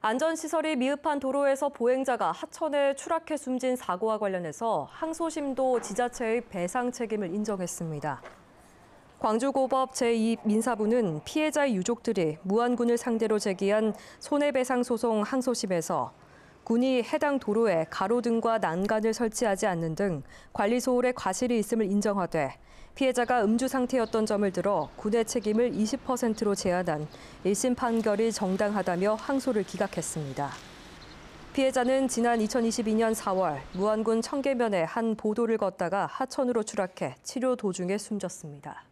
안전시설이 미흡한 도로에서 보행자가 하천에 추락해 숨진 사고와 관련해서 항소심도 지자체의 배상 책임을 인정했습니다. 광주고법 제2민사부는 피해자의 유족들이 무안군을 상대로 제기한 손해배상 소송 항소심에서 군이 해당 도로에 가로등과 난간을 설치하지 않는 등 관리 소홀의 과실이 있음을 인정하되 피해자가 음주 상태였던 점을 들어 군의 책임을 20%로 제한한 1심 판결이 정당하다며 항소를 기각했습니다. 피해자는 지난 2022년 4월 무안군 청계면에 한 보도를 걷다가 하천으로 추락해 치료 도중에 숨졌습니다.